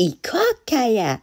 行こうかや。